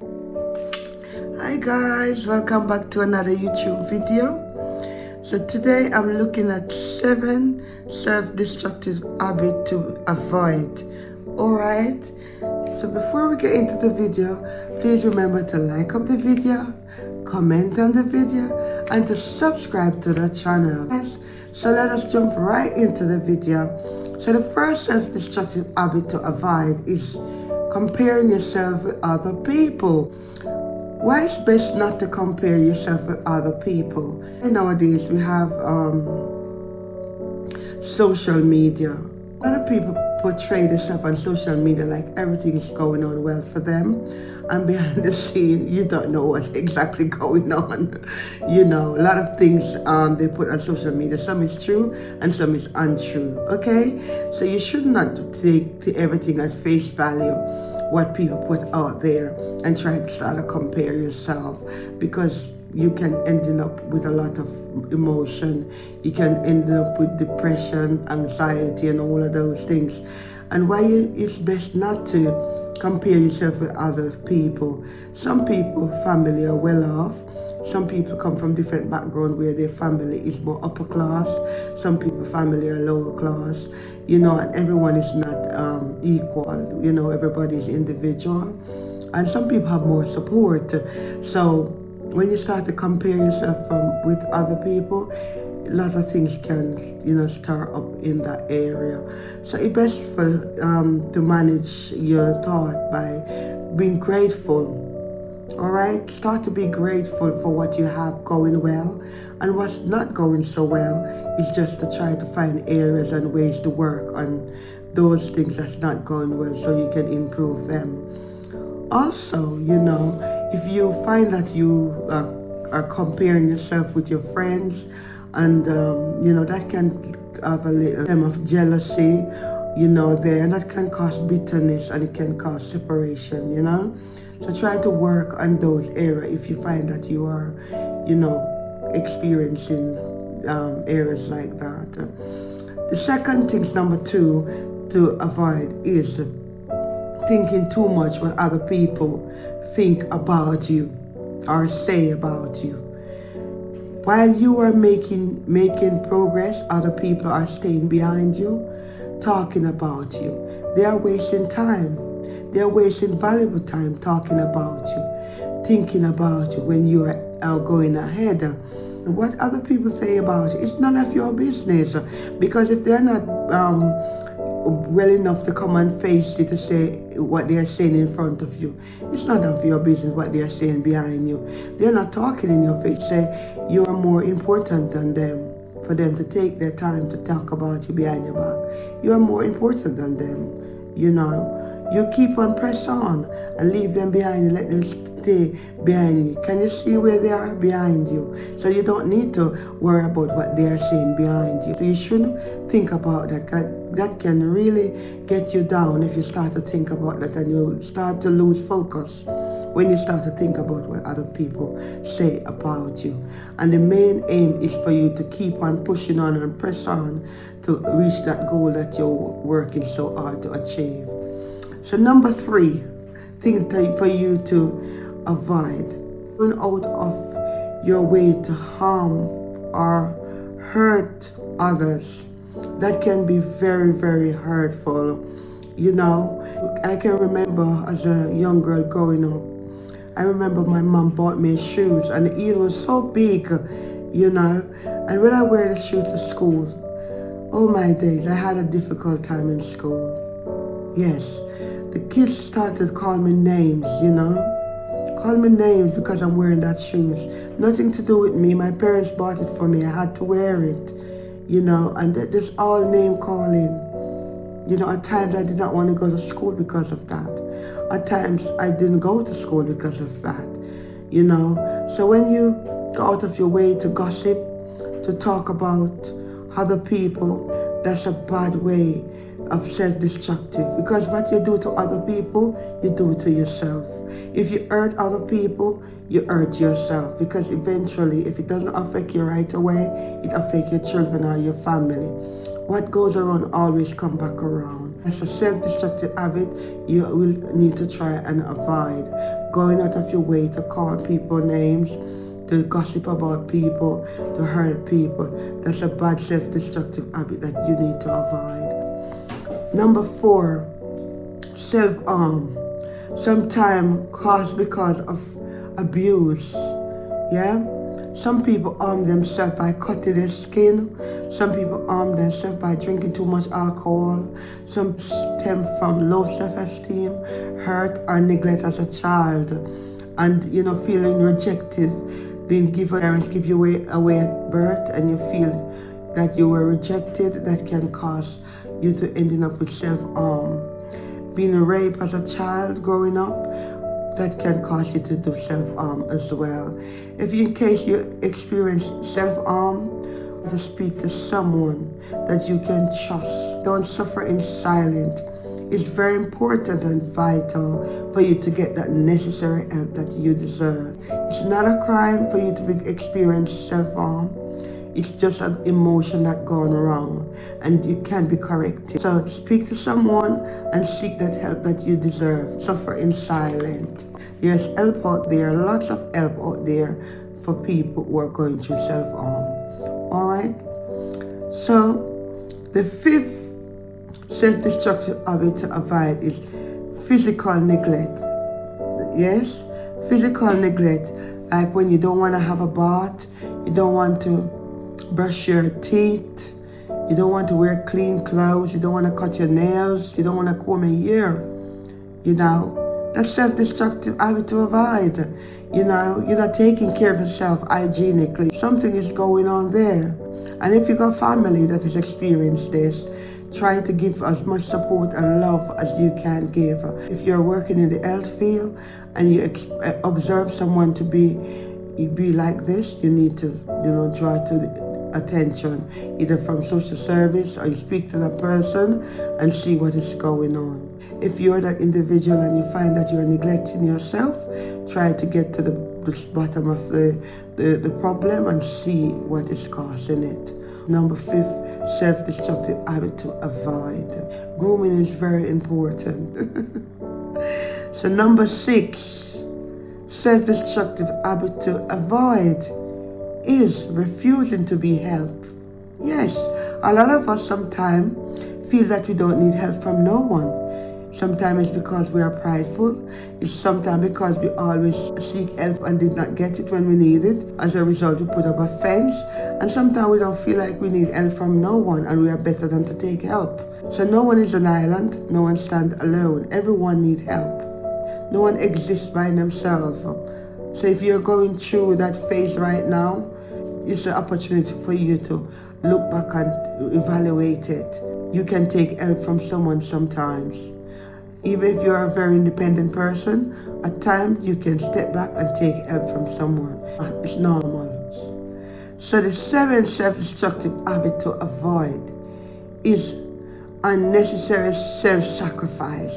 Hi guys, welcome back to another YouTube video. So today I'm looking at seven self-destructive habits to avoid. Alright, so before we get into the video, please remember to like up the video, comment on the video, and to subscribe to the channel. So let us jump right into the video. So the first self-destructive habit to avoid is comparing yourself with other people. Why it's best not to compare yourself with other people? Nowadays we have um, social media. A lot of people portray themselves on social media like everything is going on well for them and behind the scene you don't know what's exactly going on you know a lot of things um, they put on social media some is true and some is untrue okay so you should not take everything at face value what people put out there and try to start to compare yourself because you can end up with a lot of emotion. You can end up with depression, anxiety, and all of those things. And why it's best not to compare yourself with other people. Some people, family are well off. Some people come from different background where their family is more upper class. Some people family are lower class. You know, and everyone is not equal. You know, everybody's individual. And some people have more support. So when you start to compare yourself from with other people, a lot of things can you know start up in that area. So it's best for um, to manage your thought by being grateful. All right, start to be grateful for what you have going well, and what's not going so well is just to try to find areas and ways to work on those things that's not going well so you can improve them. Also, you know, if you find that you are, are comparing yourself with your friends and um, you know that can have a little of jealousy you know there and that can cause bitterness and it can cause separation you know so try to work on those areas if you find that you are you know experiencing um, areas like that the second thing number two to avoid is thinking too much what other people think about you or say about you. While you are making making progress, other people are staying behind you, talking about you. They are wasting time. They are wasting valuable time talking about you, thinking about you when you are going ahead. What other people say about you, it's none of your business. Because if they're not um, well enough to come and face you to say what they are saying in front of you. It's not none of your business what they are saying behind you. They're not talking in your face. Say you are more important than them. For them to take their time to talk about you behind your back. You are more important than them. You know. You keep on press on and leave them behind you. Let them stay behind you. Can you see where they are behind you? So you don't need to worry about what they are saying behind you. So you shouldn't think about that. That can really get you down if you start to think about that and you start to lose focus when you start to think about what other people say about you. And the main aim is for you to keep on pushing on and press on to reach that goal that you're working so hard to achieve. So number three, thing for you to avoid, going out of your way to harm or hurt others. That can be very, very hurtful. You know, I can remember as a young girl growing up, I remember my mom bought me shoes and the heel was so big, you know, and when I wear the shoes to school, oh my days, I had a difficult time in school. Yes, the kids started calling me names, you know. Call me names because I'm wearing that shoes. Nothing to do with me. My parents bought it for me. I had to wear it, you know. And this all name calling. You know, at times I did not want to go to school because of that. At times I didn't go to school because of that, you know. So when you go out of your way to gossip, to talk about other people, that's a bad way of self-destructive because what you do to other people, you do to yourself. If you hurt other people, you hurt yourself because eventually if it doesn't affect you right away, it affects your children or your family. What goes around always come back around. As a self-destructive habit, you will need to try and avoid. going out of your way to call people names, to gossip about people, to hurt people. That's a bad self-destructive habit that you need to avoid. Number four, self-harm. Um, Sometimes caused because of abuse. Yeah? Some people harm themselves by cutting their skin. Some people harm themselves by drinking too much alcohol. Some stem from low self-esteem, hurt or neglect as a child. And, you know, feeling rejected, being given, parents give you away, away at birth and you feel that you were rejected, that can cause you to ending up with self-harm. Being raped as a child growing up, that can cause you to do self-harm as well. If in case you experience self-harm, to speak to someone that you can trust. Don't suffer in silence. It's very important and vital for you to get that necessary help that you deserve. It's not a crime for you to be experience self-harm. It's just an emotion that gone wrong and you can't be corrected. So speak to someone and seek that help that you deserve. Suffer in silence. There's help out there, lots of help out there for people who are going through self-harm. All right? So the fifth self-destructive habit to avoid is physical neglect. Yes? Physical neglect, like when you don't want to have a bath, you don't want to brush your teeth, you don't want to wear clean clothes, you don't want to cut your nails, you don't want to comb your hair, you know, that's self-destructive habit to avoid. You know, you're not taking care of yourself hygienically. Something is going on there. And if you got family that has experienced this, try to give as much support and love as you can give. If you're working in the health field and you uh, observe someone to be be like this, you need to, you know, draw to attention either from social service or you speak to the person and see what is going on. If you're that individual and you find that you're neglecting yourself, try to get to the, the bottom of the, the, the problem and see what is causing it. Number five self-destructive habit to avoid. Grooming is very important. so number six, self-destructive habit to avoid is refusing to be helped. Yes, a lot of us sometimes feel that we don't need help from no one. Sometimes it's because we are prideful. It's sometimes because we always seek help and did not get it when we need it. As a result, we put up a fence. And sometimes we don't feel like we need help from no one and we are better than to take help. So no one is an island. No one stands alone. Everyone needs help. No one exists by themselves. So if you're going through that phase right now, it's an opportunity for you to look back and evaluate it. You can take help from someone sometimes. Even if you're a very independent person, at times you can step back and take help from someone. It's normal. So the seventh self-destructive habit to avoid is unnecessary self-sacrifice.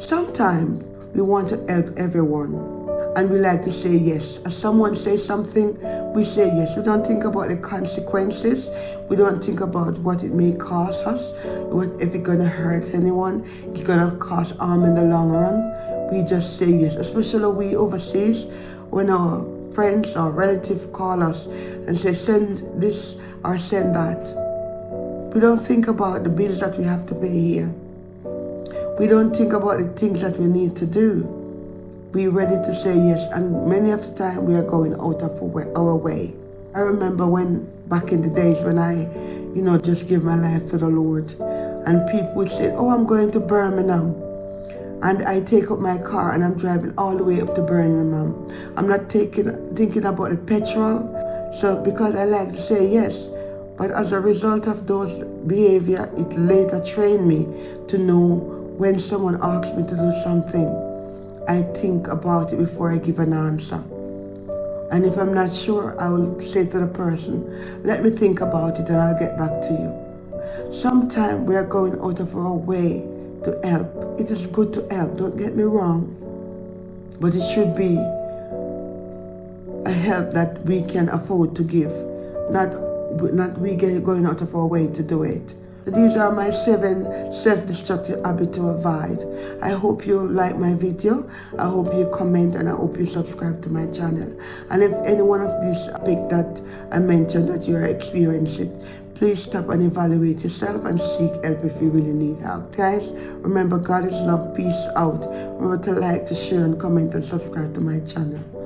Sometimes we want to help everyone and we like to say yes. As someone says something, we say yes. We don't think about the consequences. We don't think about what it may cost us, what if it's gonna hurt anyone, it's gonna cause harm in the long run. We just say yes, especially we overseas, when our friends or relatives call us and say send this or send that. We don't think about the bills that we have to pay here. We don't think about the things that we need to do be ready to say yes. And many of the time we are going out of our way. I remember when back in the days when I, you know, just give my life to the Lord. And people would say, oh, I'm going to Birmingham. And I take up my car and I'm driving all the way up to Birmingham. I'm not taking thinking about the petrol. So because I like to say yes, but as a result of those behavior, it later trained me to know when someone asks me to do something I think about it before I give an answer. And if I'm not sure, I will say to the person, let me think about it and I'll get back to you. Sometimes we are going out of our way to help. It is good to help, don't get me wrong. But it should be a help that we can afford to give, not, not we get going out of our way to do it. These are my seven self-destructive habits to avoid. I hope you like my video. I hope you comment and I hope you subscribe to my channel. And if any one of these habits that I mentioned that you are experiencing, please stop and evaluate yourself and seek help if you really need help. Guys, remember God is love. Peace out. Remember to like, to share, and comment and subscribe to my channel.